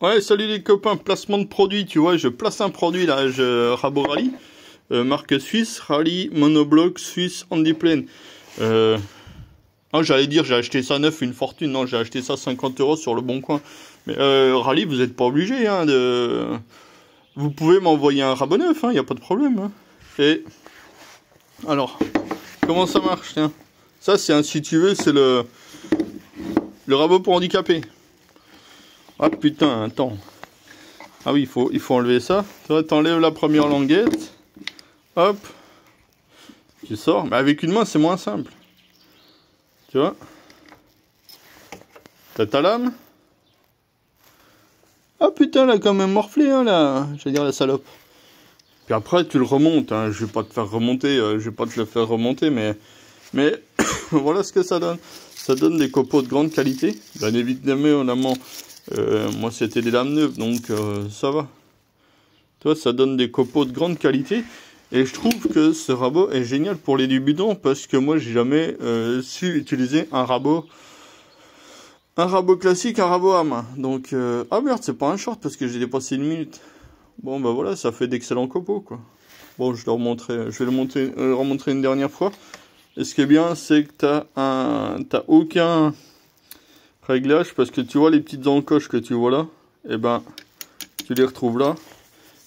Ouais, salut les copains, placement de produit, tu vois, je place un produit là, je Rabo Rally, euh, marque suisse, Rally, monobloc, suisse, handiplane. Euh... Ah, j'allais dire, j'ai acheté ça neuf, une fortune, non, j'ai acheté ça 50 euros sur le bon coin. Mais euh, Rally, vous n'êtes pas obligé, hein, de... Vous pouvez m'envoyer un rabot neuf, il hein, n'y a pas de problème. Hein. Et... Alors, comment ça marche, tiens? Ça, c'est un, si tu veux, c'est le... Le rabot pour handicapés. Ah putain, attends. Ah oui, il faut, il faut enlever ça. T'enlèves la première languette. Hop. Tu sors. Mais avec une main, c'est moins simple. Tu vois? T'as ta lame? Ah putain, elle a quand même morflé, hein, là. Veux dire, la salope. Puis après, tu le remontes. Hein. Je vais pas te faire remonter. Euh, je vais pas te le faire remonter, mais... Mais voilà ce que ça donne. Ça donne des copeaux de grande qualité. Bien évidemment, euh, moi, c'était des lames neuves, donc euh, ça va. Toi, ça donne des copeaux de grande qualité. Et je trouve que ce rabot est génial pour les débutants parce que moi, j'ai jamais euh, su utiliser un rabot. Un rabot classique, un rabot à main. Donc, ah merde, c'est pas un short parce que j'ai dépassé une minute. Bon, bah voilà, ça fait d'excellents copeaux, quoi. Bon, je, je vais le, monter, remontrer une dernière fois. Et ce qui est bien, c'est que t'as un, t'as aucun réglage parce que tu vois les petites encoches que tu vois là, et eh ben tu les retrouves là.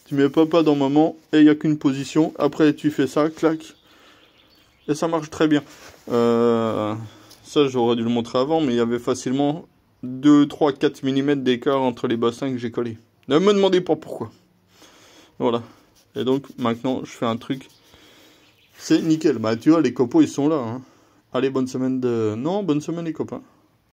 Tu mets pas dans moment et il n'y a qu'une position. Après tu fais ça, clac. Et ça marche très bien. Euh, ça j'aurais dû le montrer avant, mais il y avait facilement 2, 3, 4 mm d'écart entre les bassins que j'ai collés. Ne me demandez pas pourquoi. Voilà. Et donc maintenant je fais un truc. C'est nickel. Bah tu vois les copeaux ils sont là. Hein. Allez bonne semaine de... Non bonne semaine les copains.